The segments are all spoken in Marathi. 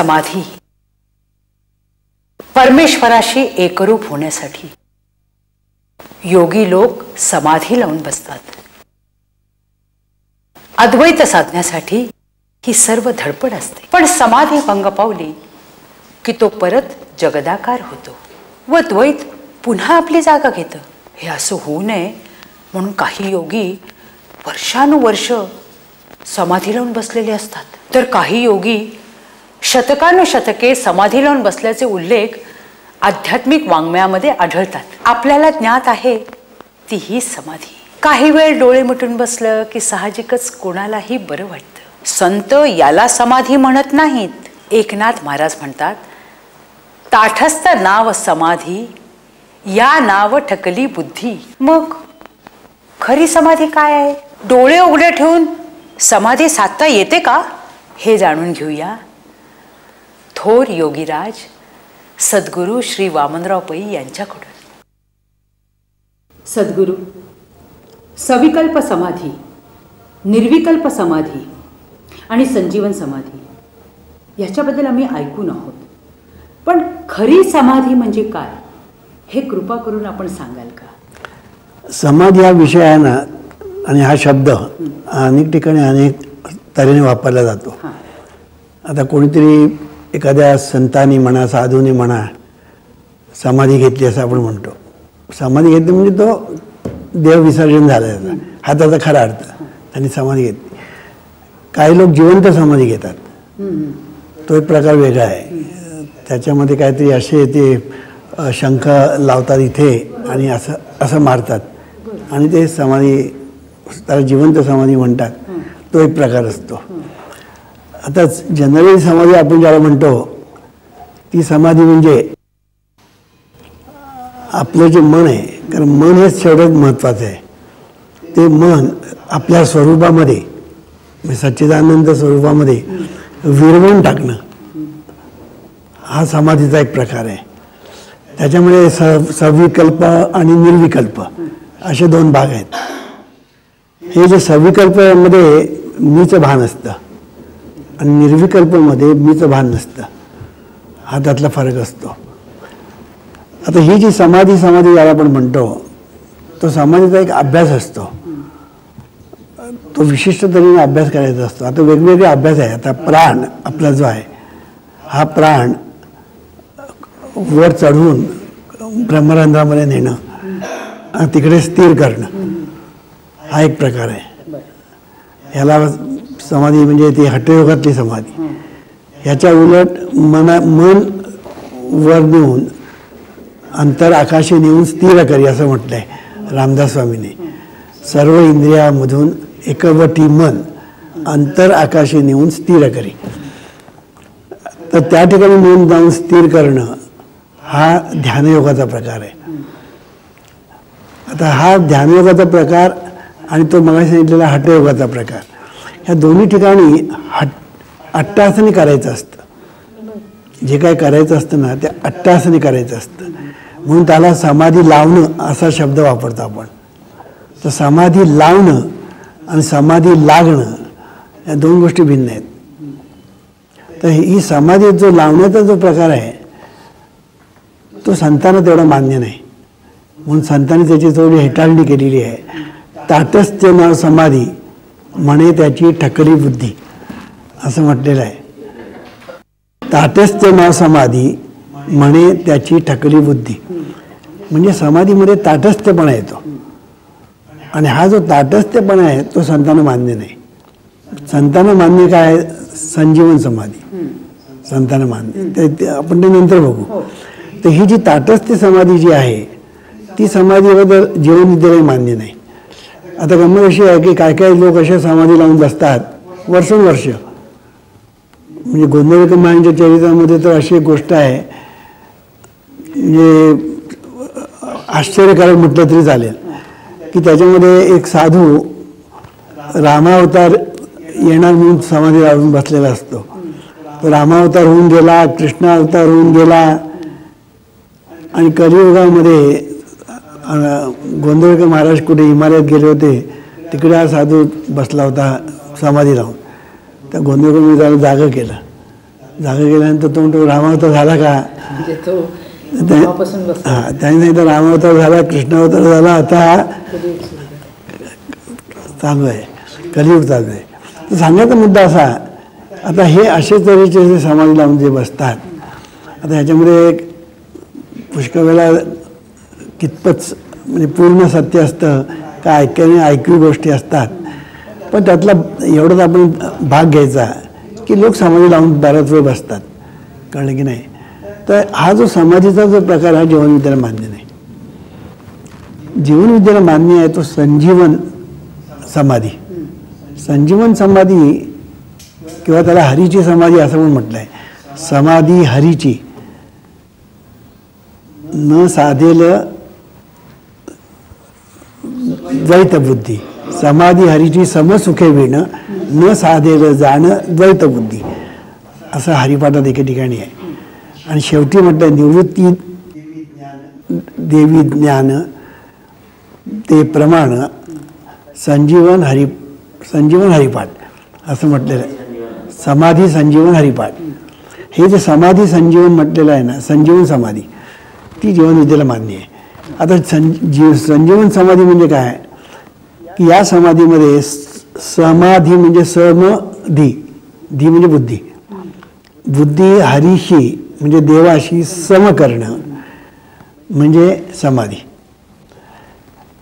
समाधी. परमेश्वराशी एकरूप होण्यासाठी योगी लोक समाधी लावून बसतात. अद्वैत साधण्यासाठी ही सर्व धडपड असते. पण समाधी भंग पावली की तो परत जगदाकार होतो व द्वैत पुन्हा आपली जागा घेतं. हे असं होऊ नये म्हणून काही योगी वर्षानुवर्ष समाधी लावून बसलेले असतात. तर काही योगी शतकानुशतके समाधी लावून बसल्याचे उल्लेख आध्यात्मिक वाङ्मयामध्ये आढळतात. आपल्याला ज्ञात आहे ती ही समाधी. काही वेळ डोळे मिटून बसलं की साहजिकच कोणालाही बरं वाटतं. संत याला समाधी म्हणत नाहीत. एकनाथ महाराज म्हणतात ताठस्थ नाव समाधी या नाव ठकली बुद्धी. मग खरी समाधी काय आहे? डोळे उघडे ठेवून समाधी साधता येते का? हे जाणून घेऊया. थोर योगीराज सद्गुरू श्री वामनराव पै यांच्याकडून. सद्गुरू सविकल्प समाधी निर्विकल्प समाधी आणि संजीवन समाधी याच्याबद्दल आम्ही ऐकून आहोत. पण खरी समाधी म्हणजे काय हे कृपा करून आपण सांगाल का? समाज या विषय आहे ना आणि हा शब्द अनेक ठिकाणी अनेक तऱ्हेने वापरला जातो. हां. आता कोणीतरी एखाद्या संतांनी म्हणा साधूने म्हणा समाधी घेतली असं आपण म्हणतो. समाधी घेतली म्हणजे तो देव विसर्जन झालं त्याचा. हा त्याचा खरा अर्थ. त्यांनी समाधी घेतली. काही लोक जिवंत समाधी घेतात. तो एक प्रकार वेगळा आहे. त्याच्यामध्ये काहीतरी असे ते शंख लावतात इथे आणि असं असं मारतात. आणि ते समाधी त्याला जिवंत समाधी म्हणतात. तो एक प्रकार असतो. आता जनरली समाधी आपण ज्याला म्हणतो ती समाधी म्हणजे आपलं जे मन आहे कारण मन हेच सगळ्यात महत्त्वाचं आहे. ते मन आपल्या स्वरूपामध्ये म्हणजे सच्चिदानंद स्वरूपामध्ये विरवून टाकणं हा समाधीचा एक प्रकार आहे. त्याच्यामुळे स सविकल्प आणि निर्विकल्प असे दोन भाग आहेत. हे जे सविकल्पमध्ये मीचं भान असतं. आणि निर्विकल्पमध्ये मीचं भान नसतं. हा त्यातला फरक असतो. आता ही जी समाधी समाधी ज्याला आपण म्हणतो तो समाधीचा एक अभ्यास असतो. तो विशिष्ट तऱ्हेने अभ्यास करायचा असतो. आता वेगवेगळे अभ्यास आहे आता प्राण आपला जो आहे हा प्राण वर चढवून ब्रह्मरंध्रामध्ये नेणं आणि तिकडे स्थिर करणं हा एक प्रकार आहे. ह्याला समाधी म्हणजे ती हटयोगातली समाधी. ह्याच्या उलट मना मन वर नेऊन अंतर आकाशी नेऊन स्थिर करी असं म्हटलं आहे रामदास स्वामीने. सर्व इंद्रियामधून एकवटी मन अंतर आकाशी नेऊन स्थिर करी. तर त्या ठिकाणी मन जाऊन स्थिर करणं हा ध्यानयोगाचा प्रकार आहे. आता हा ध्यानयोगाचा प्रकार आणि तो मला सांगितलेला हटयोगाचा प्रकार. ह्या दोन्ही ठिकाणी हट अट्टासनी करायचं असतं. जे काय करायचं असतं ना ते अट्टासनी करायचं असतं. म्हणून त्याला समाधी लावणं असा शब्द वापरतो आपण. तर समाधी लावणं आणि समाधी लागणं या दोन गोष्टी भिन्न आहेत. तर ही समाधी जो लावण्याचा जो प्रकार आहे तो संतांना तेवढा मान्य नाही. म्हणून संतांनी त्याची थोडी हेटाळणी केलेली आहे. ताटस्थ्य नाव समाधी म्हणे त्याची ठकली बुद्धी. असं म्हटलेलं आहे. ताटस्थ्य नाव समाधी म्हणे त्याची ठकली बुद्धी. म्हणजे समाधीमध्ये ताटस्थ्यपणा येतो. आणि हा जो ताटस्थ्यपणा आहे तो संतांना मान्य नाही. संतांना मान्य काय? आहे? संजीवन समाधी. संतांना मान्य. ते- आपण ते नंतर बघू. तर ही जी ताटस्थ्य समाधी जी आहे ती समाधीबद्दल जीवनविद्यालय मान्य नाही. आता गंमत अशी आहे की काय काय लोक असे समाधी लावून बसतात वर्षोनवर्ष. म्हणजे गोंधळ महाराजांच्या चरित्रामध्ये तर अशी एक गोष्ट आहे म्हणजे आश्चर्यकारक म्हटलं तरी चालेल. की त्याच्यामध्ये एक साधू रामावतार येणार म्हणून समाधी लावून बसलेला असतो. रामावतार होऊन गेला कृष्णावतार होऊन गेला आणि कलियुगामध्ये गोंधळकर महाराज कुठे हिमालयात गेले होते तिकडे हा साधू बसला होता समाधी लावून त्या गोंधळ करून त्याला जागं केलं. जागं केल्यानंतर तो म्हणतो रामावतार झाला का? म्हणजे. हा त्याने सांगितलं रामावतार झाला कृष्णावतार झाला आता चालू आहे कलियुग चालू आहे. तर सांगायचा मुद्दा असा आता हे असे तऱ्हेचे जे समाज लावून जे बसतात आता ह्याच्यामध्ये एक पुष्कळ वेळा कितपत म्हणजे पूर्ण सत्य असतं का ऐकणे ऐकवी गोष्टी असतात. पण त्यातला एवढंच आपण भाग घ्यायचा की लोक समाधी लावून बऱ्याच वेळ बसतात. कळलं की नाही? तर हा जो समाधीचा जो प्रकार हा जीवनविद्याला मान्य नाही. जीवनविद्याला मान्य आहे तो संजीवन समाधी. संजीवन समाधी किंवा त्याला हरीची समाधी असं पण म्हटलं आहे समाधी हरीची. न साधेल द्वैत बुद्धी समाधी हरीची समसुखे विणं न साधेलं जाणं द्वैत बुद्धी असं हरिपाठात एके ठिकाणी आहे. आणि शेवटी म्हटलं निवृत्ती देवी ज्ञान ते प्रमाण संजीवन हरि संजीवन हरिपाठ असं म्हटलेलं आहे. समाधी संजीवन हरिपाठ हे जे समाधी संजीवन म्हटलेलं आहे ना संजीवन समाधी ती जीवनविद्येला मान्य आहे. आता सं जीव संजीवन समाधी म्हणजे काय? की या समाधीमध्ये समाधी म्हणजे समधी. धी म्हणजे बुद्धी. बुद्धी हरीशी म्हणजे देवाशी सम करणं म्हणजे समाधी.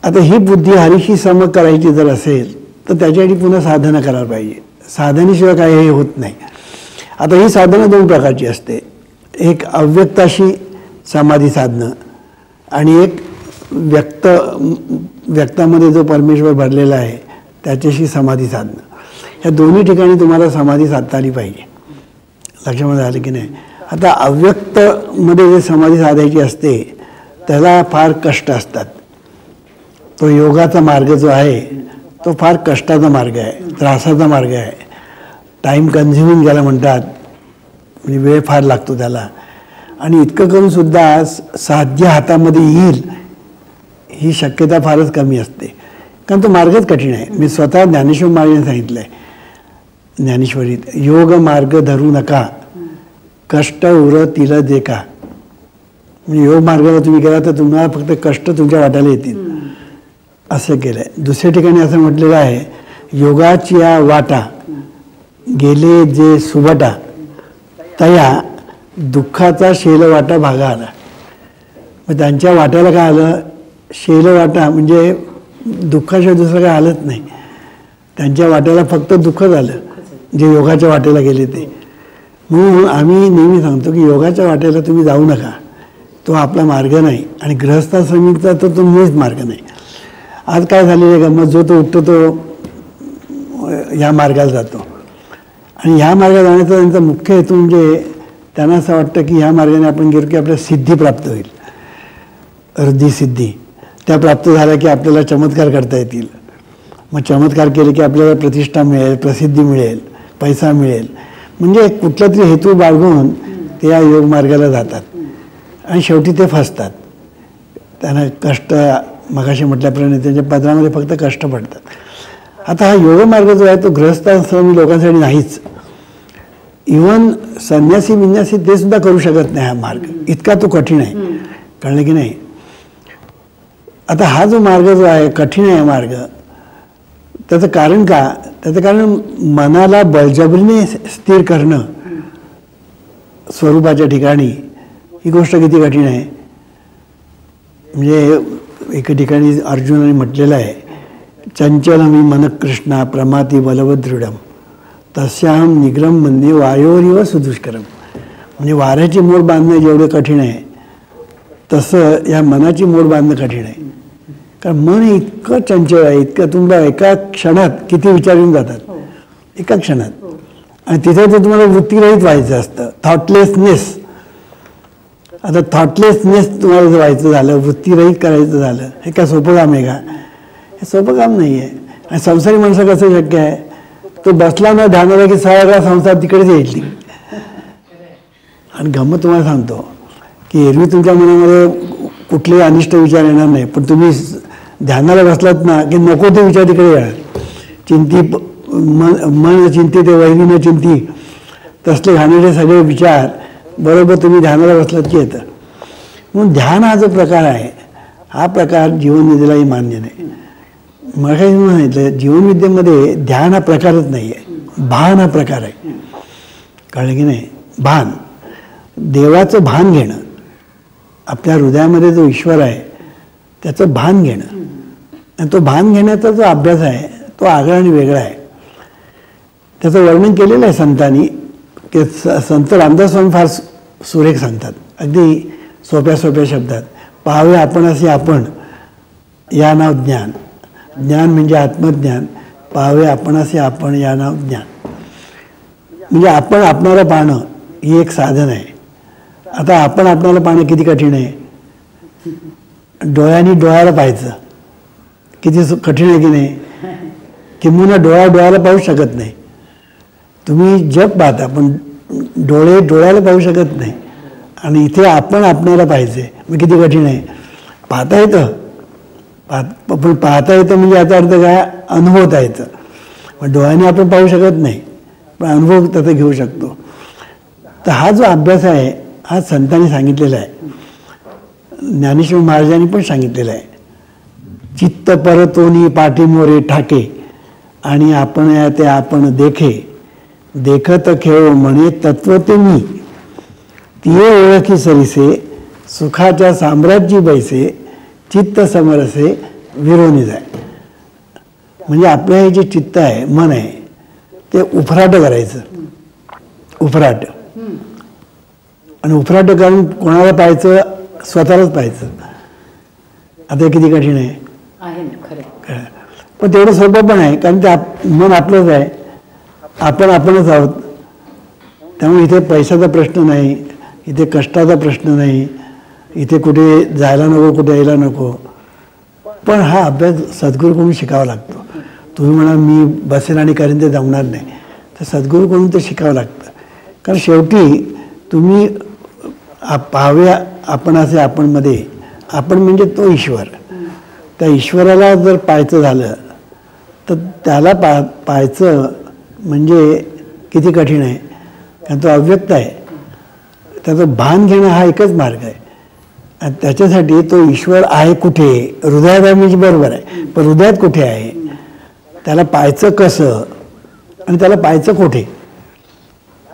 आता ही बुद्धी हरीशी सम करायची जर असेल तर त्याच्यासाठी पुन्हा साधना करायला पाहिजे. साधनेशिवाय काय हे होत नाही. आता ही साधनं दोन प्रकारची असते. एक अव्यक्ताशी समाधी साधणं आणि एक व्यक्त व्यक्तामध्ये जो परमेश्वर भरलेला आहे त्याच्याशी समाधी साधणं. या दोन्ही ठिकाणी तुम्हाला समाधी साधता आली पाहिजे. लक्षामध्ये आलं की नाही? आता अव्यक्तमध्ये जे समाधी साधायची असते त्याला फार कष्ट असतात. तो योगाचा मार्ग जो आहे तो फार कष्टाचा मार्ग आहे त्रासाचा मार्ग आहे. टाईम कन्झ्युमिंग ज्याला म्हणतात म्हणजे वेळ फार लागतो त्याला. आणि इतकं करूनसुद्धा साध्य हातामध्ये येईल ही शक्यता फारच कमी असते. कारण तो मार्गच कठीण आहे. मी स्वतः ज्ञानेश्वर महाराजांनी सांगितलं आहे ज्ञानेश्वरीत योग मार्ग धरू नका. कष्ट उर तिल देखा म्हणजे योग मार्गाला तुम्ही गेला तर तुम्हाला फक्त कष्ट तुमच्या वाट्याला येतील. असं केलं आहे दुसऱ्या ठिकाणी असं म्हटलेलं आहे योगाची या वाटा गेले जे सुबटा तया दुःखाचा शेलवाटा भागा आला. मग त्यांच्या वाट्याला काय आलं? शेलवाटा म्हणजे दुःखाशिवाय दुसरं काय आलंच नाही. त्यांच्या वाट्याला फक्त दुःख झालं जे योगाच्या वाटेला गेले ते. म्हणून आम्ही नेहमी सांगतो की योगाच्या वाटेला तुम्ही जाऊ नका. तो आपला मार्ग नाही आणि गृहस्थाश्रमीचा तर तो मुळीच मार्ग नाही. आज काय झालेलं आहे गंमत जो तो उठतो तो ह्या मार्गाला जातो. आणि ह्या मार्गात जाण्याचा त्यांचा मुख्य हेतू म्हणजे त्यांना असं वाटतं की ह्या मार्गाने आपण गेलो की आपल्याला सिद्धी प्राप्त होईल. अर्धी सिद्धी. त्या प्राप्त झाल्या की आपल्याला चमत्कार करता येतील. मग चमत्कार केले की आपल्याला प्रतिष्ठा मिळेल प्रसिद्धी मिळेल पैसा मिळेल. म्हणजे कुठला तरी हेतू बाळगून ते या योग मार्गाला जातात. आणि शेवटी ते फसतात. त्यांना कष्ट मगाशी म्हटल्याप्रमाणे त्यांच्या पदरामध्ये फक्त कष्ट पडतात. आता हा योग मार्ग जो आहे तो गृहस्थाश्रमी लोकांसाठी नाहीच. इवन संन्यासी बिन्यासी ते सुद्धा करू शकत नाही हा मार्ग. इतका तो कठीण आहे. कळलं की नाही? आता हा जो मार्ग जो आहे कठीण आहे मार्ग त्याचं कारण का? त्याचं कारण मनाला बळजबरीने स्थिर करणं स्वरूपाच्या ठिकाणी ही गोष्ट किती कठीण आहे? म्हणजे एका ठिकाणी अर्जुनाने म्हटलेलं आहे चंचलमी मन कृष्णा प्रमाती बलवदृढम तस्याम तस्याहम निग्रम म्हणजे वायोरिव सुदुष्करम. म्हणजे वाऱ्याची मोड बांधणं जेवढं कठीण आहे तसं या मनाची मोड बांधणं कठीण आहे. कारण मन हे इतकं चंचल आहे इतकं तुमच्या एका क्षणात किती विचार येऊन जातात एका क्षणात. आणि तिथे तर तुम्हाला वृत्तीरहित व्हायचं असतं. थॉटलेसनेस आता थॉटलेसनेस तुम्हाला जर व्हायचं झालं वृत्तीरहित करायचं झालं हे काय सोपं काम आहे का? हे सोपं काम नाही आहे. आणि संसारी माणसं कसं शक्य आहे? तो बसला ना ध्यानाला की सगळा संसार तिकडेच येईल आणि गंमत तुम्हाला सांगतो की एरवी तुमच्या मनामध्ये कुठलेही अनिष्ट विचार येणार नाही पण तुम्ही ध्यानाला बसलात ना की नको ते विचार तिकडे या. चिंती मन मन चिंती ते वहिनी न चिंती. तसले घाणेरे सगळे विचार बरोबर तुम्ही ध्यानाला बसलात की येतं. म्हणून ध्यान हा जो प्रकार आहे हा प्रकार जीवनविद्येलाही मान्य नाही. मला काही म्हणायचं जीवनविद्येमध्ये ध्यान हा प्रकारच नाही आहे भान हा प्रकार आहे. कळलं की नाही? भान. देवाचं भान घेणं आपल्या हृदयामध्ये जो ईश्वर आहे त्याचं भान घेणं. तो भान घेण्याचा जो अभ्यास आहे तो आगळा आणि वेगळा आहे. त्याचं वर्णन केलेलं आहे संतांनी की स संत रामदास स्वामी फार सुरेख सांगतात. अगदी सोप्या सोप्या शब्दात. पाहावे आपण असे आपण या नाव ज्ञान. ज्ञान म्हणजे आत्मज्ञान. पाहावे आपण असे आपण या नाव ज्ञान. म्हणजे आपण आपणाला पाहणं ही एक साधन आहे. आता आपण आपणाला पाहणं किती कठीण आहे? डोळ्यांनी डोळ्याला पाहायचं. किती सु- कठीण आहे की नाही? किंबहुना डोळा डोळ्याला पाहू शकत नाही. तुम्ही जग पाहता पण डोळे डोळ्याला पाहू शकत नाही. आणि इथे आपण आपणाला पाहिजे मग किती कठीण आहे? पाहता येतं. पाह पण पाहता येतं म्हणजे याचा अर्थ काय? अनुभवता येतं. पण डोळ्याने आपण पाहू शकत नाही. पण अनुभव त्याचा घेऊ शकतो. तर हा जो अभ्यास आहे हा संतांनी सांगितलेला आहे. ज्ञानेश्वर महाराजांनी पण सांगितलेलं आहे. चित्त परतोनी पाठीमोरे ठाके. आणि आपण या ते आपण देखे. देखत खेळ म्हणे तत्व ते मी तिये ओळखी सरीसे सुखाच्या साम्राज्य बैसे चित्त समरसे विरोनी जाय. म्हणजे आपलं हे जे चित्त आहे मन आहे ते उफराट करायचं. उफराट. आणि उफराट करून कोणाला पाहायचं? स्वतःलाच पाहायचं. आता किती कठीण आहे. आहे ना खरं. पण तेवढं सोपं पण आहे कारण ते आप मन आपलंच आहे. आपण आपणच आहोत. त्यामुळे इथे पैशाचा प्रश्न नाही इथे कष्टाचा प्रश्न नाही इथे कुठे जायला नको कुठे यायला नको. पण हा अभ्यास सद्गुरूकडून शिकावा लागतो. तुम्ही म्हणा मी बसेन आणि करेन ते जमणार नाही. तर सद्गुरूकडून ते शिकावं लागतं. कारण शेवटी तुम्ही आप- पाहावे आपण असे आपणमध्ये. आपण म्हणजे तो ईश्वर. त्या ईश्वराला जर पाहायचं झालं तर त्याला पा पाहायचं म्हणजे किती कठीण आहे. कारण तो अव्यक्त आहे. त्याचं भान घेणं हा एकच मार्ग आहे. आणि त्याच्यासाठी तो ईश्वर आहे कुठे? हृदयात आहे म्हणजे बरोबर आहे. पण हृदयात कुठे आहे? त्याला पाहायचं कसं? आणि त्याला पाहायचं कुठे?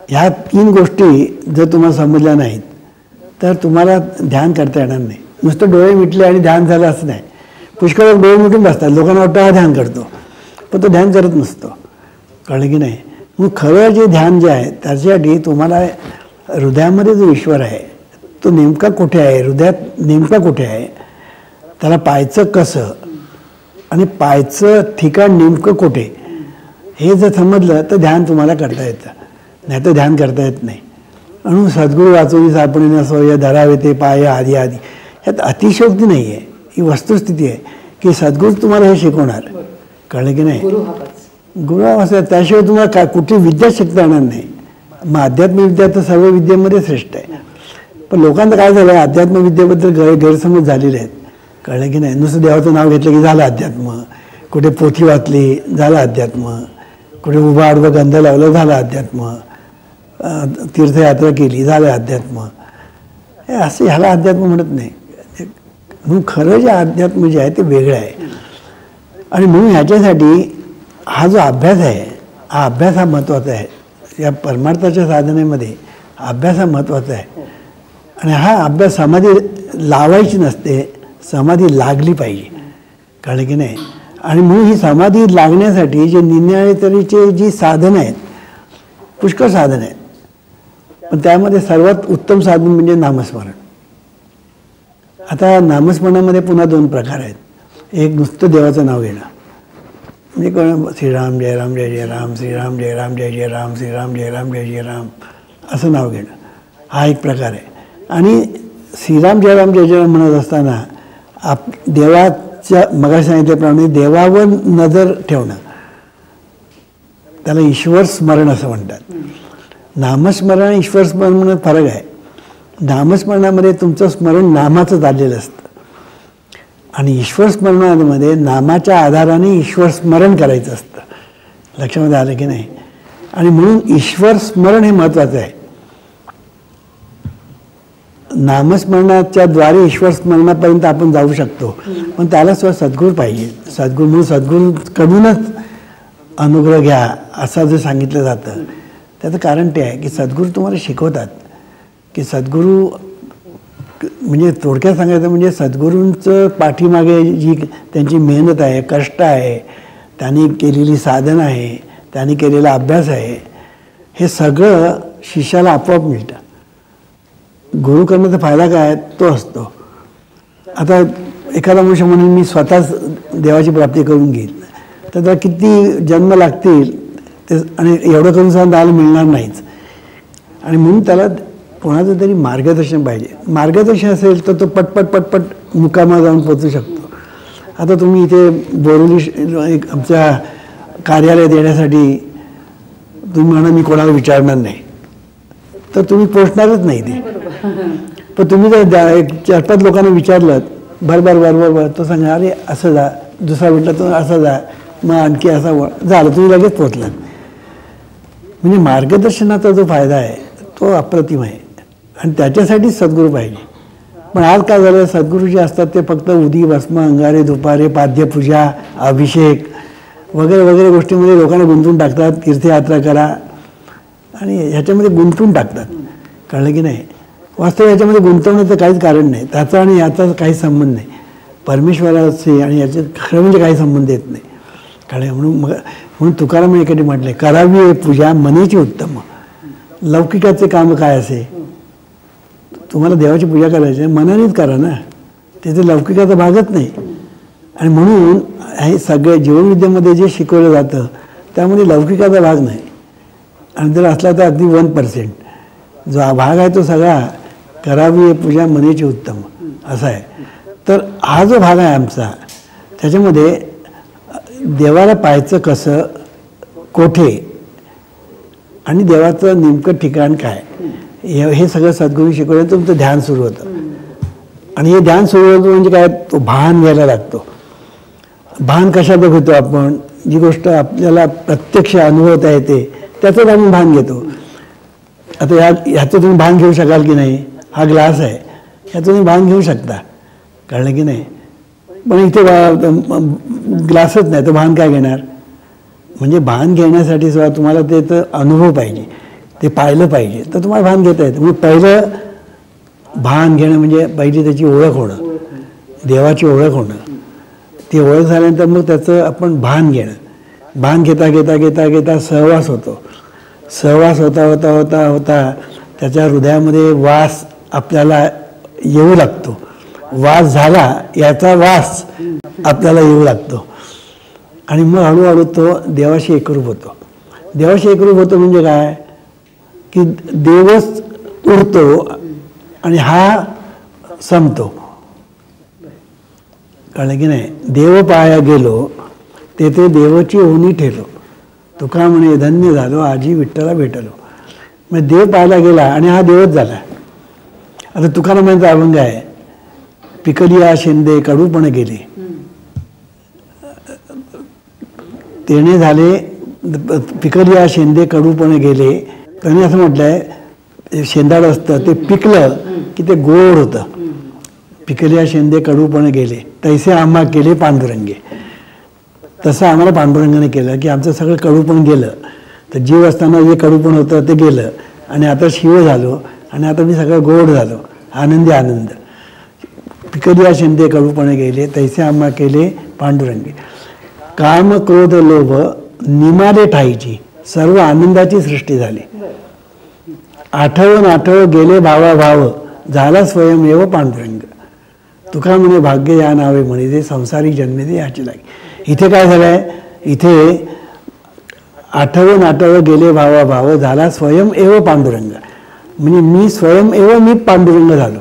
ह्या तीन गोष्टी जर तुम्हाला समजल्या नाहीत तर तुम्हाला ध्यान करता येणार नाही. नुसतं डोळे मिटले आणि ध्यान झालं असं नाही. पुष्कळ डोळे मिटून बसतात. लोकांना वाटतं हा ध्यान करतो. पण तो ध्यान करत नसतो. कळलं की नाही? मग खरं जे ध्यान जे आहे त्याच्यासाठी तुम्हाला हृदयामध्ये जो ईश्वर आहे तो नेमका कुठे आहे? हृदयात नेमका कुठे आहे? त्याला पाहायचं कसं? आणि पाहायचं ठिकाण नेमकं कुठे? हे जर समजलं तर ध्यान तुम्हाला करता येतं. नाही तर ध्यान करता येत नाही. म्हणून सद्गुरू वाचवली सापडणे असो या धरावे ते पाय आधी आधी. ह्यात अतिशयोक्ती नाही आहे ही वस्तुस्थिती आहे की सद्गुरू तुम्हाला हे शिकवणार. कळलं की नाही? गुरु हवाच गुरु असं त्याशिवाय तुम्हाला काय कुठली विद्या शिकता येणार नाही. मग अध्यात्म विद्या तर सर्व विद्येमध्ये श्रेष्ठ आहे. पण लोकांचं काय झालं आहे अध्यात्म विद्येबद्दल गैर गैरसमज झालेले आहेत. कळलं की नाही? नुसतं देवाचं नाव घेतलं की झालं अध्यात्म कुठे पोथी वाचली झालं अध्यात्म कुठे उभा आडवं गंध लावलं झालं अध्यात्म तीर्थयात्रा केली झालं अध्यात्म हे असं ह्याला अध्यात्म म्हणत नाही. म्हणून खरं जे अध्यात्म जे आहे ते वेगळं आहे. आणि म्हणून ह्याच्यासाठी हा जो अभ्यास आहे हा अभ्यास हा महत्त्वाचा आहे. या परमार्थाच्या साधनेमध्ये अभ्यास हा महत्त्वाचा आहे. आणि हा अभ्यास समाधी लावायची नसते समाधी लागली पाहिजे. कळलं की नाही? आणि म्हणून ही समाधी लागण्यासाठी जे निन्याळे तऱ्हेचे जी साधनं आहेत पुष्कळ साधनं आहेत. पण त्यामध्ये सर्वात उत्तम साधन म्हणजे नामस्मरण. आता नामस्मरणामध्ये पुन्हा दोन प्रकार आहेत. एक नुसतं देवाचं नाव घेणं. म्हणजे कोण श्रीराम जय राम जय जय राम श्रीराम जय राम जय जय राम श्रीराम जय राम जय जय राम असं नाव घेणं. हा एक प्रकार आहे. आणि श्रीराम जय राम जय जय राम म्हणत असताना आप देवाच्या मगा सांगितल्याप्रमाणे देवावर नजर ठेवणं. त्याला ईश्वर स्मरण असं म्हणतात. नामस्मरण आणि ईश्वर स्मरण म्हणून फरक आहे. नामस्मरणामध्ये तुमचं स्मरण नामाचं झालेलं असतं. आणि ईश्वर स्मरणामध्ये नामाच्या आधाराने ईश्वर स्मरण करायचं असतं. लक्षामध्ये आलं की नाही? आणि म्हणून ईश्वर स्मरण हे महत्त्वाचं आहे. नामस्मरणाच्या द्वारे ईश्वर स्मरणापर्यंत आपण जाऊ शकतो. पण त्याला सुद्धा सद्गुरू पाहिजे. सद्गुरू म्हणून सद्गुरूकडूनच अनुग्रह घ्या असं जे सांगितलं जातं. त्याचं कारण ते आहे की सद्गुरू तुम्हाला शिकवतात. की सद्गुरू म्हणजे थोडक्यात सांगायचं म्हणजे सद्गुरूंचं पाठीमागे जी त्यांची मेहनत आहे कष्ट आहे त्यांनी केलेली साधन आहे त्यांनी केलेला अभ्यास आहे हे सगळं शिष्याला आपोआप मिळतं. गुरु करण्याचा फायदा काय? तो असतो. आता एखादा मनुष्य म्हणून मी स्वतःच देवाची प्राप्ती करून घेईन. तर त्याला किती जन्म लागतील ते आणि एवढं करून सुद्धा दाल मिळणार नाहीच. आणि म्हणून त्याला कोणाचं तरी मार्गदर्शन पाहिजे. मार्गदर्शन असेल तर तो पटपट पटपट मुकामा जाऊन पोचू शकतो. आता तुम्ही इथे बोरवली एक आमच्या कार्यालयात येण्यासाठी तुम्ही म्हणा मी कोणाला विचारणार नाही. तर तुम्ही पोचणारच नाही ते पण तुम्ही जर एक चार पाच लोकांना विचारलं भर बर बर भर भर तो सांगा अरे असं जा. दुसरा म्हटलं तर असं जा. मग आणखी असा झालं तुम्ही लगेच पोचलात म्हणजे मार्गदर्शनाचा जो फायदा आहे तो अप्रतिम आहे. आणि त्याच्यासाठीच सद्गुरू पाहिजे. पण आज काय झालं? सद्गुरू जे असतात ते फक्त उदी भस्म अंगारे दुपारे पाद्यपूजा अभिषेक वगैरे वगैरे गोष्टीमध्ये लोकांना गुंतवून टाकतात. तीर्थयात्रा करा. आणि ह्याच्यामध्ये गुंतून टाकतात. कळलं की नाही? वास्तव याच्यामध्ये गुंतवण्याचं काहीच कारण नाही. त्याचा आणि याचा काही संबंध नाही. परमेश्वराचे आणि याचे खरं म्हणजे काही संबंध येत नाही. कळलं? म्हणून मग म्हणून तुकाराम एकाने म्हटले करावी पूजा मनेची उत्तम. लौकिकाचे काम काय असे? तुम्हाला देवाची पूजा करायची आहे मनानेच करा ना. त्याचे लौकिकाचा भागच नाही. आणि म्हणून हे सगळे जीवविद्येमध्ये जे शिकवलं जातं त्यामध्ये लौकिकाचा भाग नाही. आणि जर असला तर अगदी वन पर्सेंट. जो भाग आहे तो सगळा करावी पूजा मनेची उत्तम. असा आहे. तर हा जो भाग आहे आमचा त्याच्यामध्ये देवाला पाहायचं कसं कोठे आणि देवाचं नेमकं ठिकाण काय? हे हे सगळं सद्गुरू शिकवलं तुमचं ध्यान सुरू होतं. आणि हे ध्यान सुरू होतं म्हणजे काय? तो भान घ्यायला लागतो. भान कशात बघतो आपण? जी गोष्ट आपल्याला प्रत्यक्ष अनुभवता येते त्याचंच आम्ही भान घेतो. आता या ह्याचं तुम्ही भान घेऊ शकाल की नाही? हा ग्लास आहे. ह्याचं तुम्ही भान घेऊ शकता. कळलं की नाही? पण इथे ग्लासच नाही तर भान काय घेणार? म्हणजे भान घेण्यासाठी सुद्धा तुम्हाला ते तर अनुभव पाहिजे. ते पाहिलं पाहिजे. तर तुम्हाला भान घेता येतं. म्हणजे पहिलं भान घेणं म्हणजे पहिली त्याची ओळख होणं. देवाची ओळख होणं. ती ओळख झाल्यानंतर मग त्याचं आपण भान घेणं. भान घेता घेता घेता घेता सहवास होतो. सहवास होता होता होता होता त्याच्या हृदयामध्ये वास आपल्याला येऊ लागतो. वास झाला याचा वास आपल्याला येऊ लागतो. आणि मग हळूहळू तो देवाशी एकरूप होतो. देवाशी एकरूप होतो म्हणजे काय? की देवच उरतो आणि हा संपतो. कळलं की नाही? देव पाया गेलो तेथे देवाची ओनी ठेलो. तुका म्हणे धन्य झालो आजी विठ्ठला भेटलो. मग देव पाहायला गेला आणि हा देवच झाला. आता तुकारामांचा अभंग आहे पिकलिया शिंदे कडूपणे गेले. तेणे झाले पिकलिया शेंदे कडूपणे गेले. त्याने असं म्हटलंय शेंदाड असतं ते पिकलं की ते गोड होतं. पिकलिया शेंदे कडूपणे गेले. तैसे आम्हा केले पांडुरंगे. तसं आम्हाला पांडुरंगाने केलं की आमचं सगळं कडूपण गेलं. तर जीव असताना जे कडूपण होतं ते गेलं. आणि आता शिव झालो आणि आता मी सगळं गोड झालो. आनंदी आनंद. पिकल्या शिंदे कडूपणे गेले. तैसे आम्हा केले पांडुरंगे. काम क्रोध लोभ निमाले ठाईची. सर्व आनंदाची सृष्टी झाली. आठवण आठव गेले भावा भाव झाला स्वयंमेव पांडुरंग. तुका म्हणे भाग्य या नावे म्हणे जे संसारी जन्मे दे याची लागे. इथे काय झालंय? इथे आठवण आठव गेले भावा भाव झाला स्वयं एव पांडुरंग. म्हणजे मी स्वयं एव मी पांडुरंग झालो.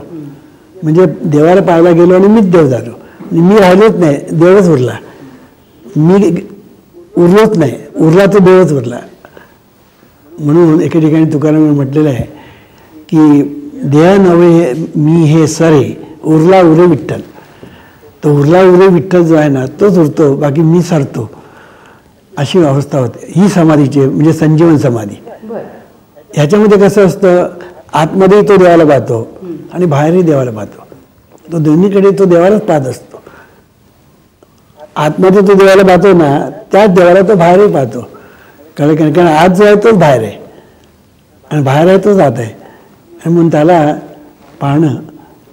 म्हणजे देवाला पाहायला गेलो आणि मीच देव झालो. मी राहिलोच नाही देवच उरला. मी उरलोच नाही उरला तो देवच उरला. म्हणून एके ठिकाणी तुकाराम म्हटलेलं आहे की देह नवे मी हे सरे उरला उरे विठ्ठल. तो उरला उरे विठ्ठल जो आहे ना तोच उरतो बाकी मी सरतो. अशी अवस्था होते. ही समाधीची म्हणजे संजीवन समाधी. ह्याच्यामध्ये कसं असतं आतमध्ये तो देवाला पाहतो आणि बाहेरही देवाला पाहतो. तो दोन्हीकडे तो देवालाच पाहत असतो. आतमध्ये तो देवाला पाहतो ना त्याच देवाला तो बाहेरही पाहतो. कळलं की नाही? कारण आज जो आहे तोच बाहेर आहे. आणि बाहेर आहे तोच आत आहे. आणि म्हणून त्याला पाहणं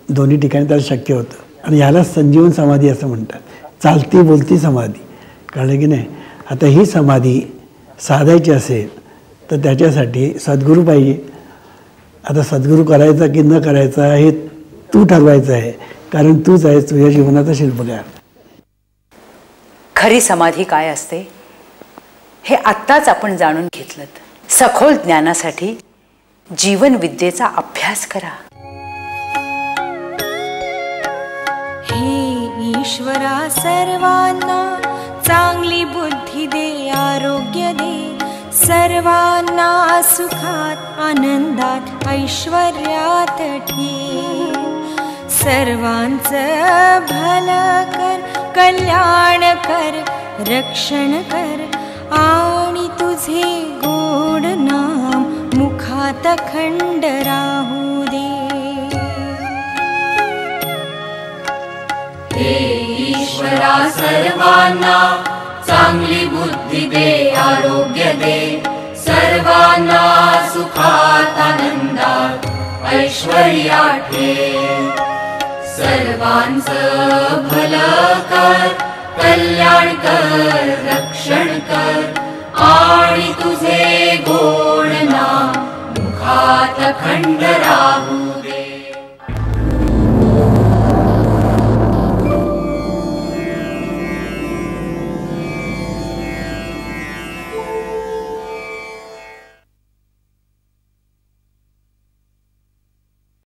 दोन्ही ठिकाणी त्याला शक्य होतं. आणि ह्याला संजीवन समाधी असं म्हणतात. चालती बोलती समाधी. कळलं की नाही? आता ही समाधी साधायची असेल तर त्याच्यासाठी सद्गुरू पाहिजे. आता सद्गुरू करायचा की न करायचा हे तू ठरवायचं आहे. कारण तूच आहेस तुझ्या जीवनाचा शिल्पकार. खरी समाधी काय असते? हे आत्ताच आपण जाणून घेतलं सखोल ज्ञानासाठी जीवनविद्येचा अभ्यास करा. हे ईश्वरा सर्वांना चांगली बुद्धी दे आरोग्य दे. सर्वांना सुखात आनंदात ऐश्वर्यात ठे. सर्वांचं भलं कर कल्याण कर रक्षण कर. आणि तुझे गोड नाम मुखात खंड राहू दे. ईश्वरा सर्वांना चांगली बुद्धी दे आरोग्य दे. सर्वांना सुखात आनंदात ऐश्वर्या ठेव सर्वांचं भलं कर कल्याण कर रक्षण कर आणि तुझे गोणना दुखाद खण्डरा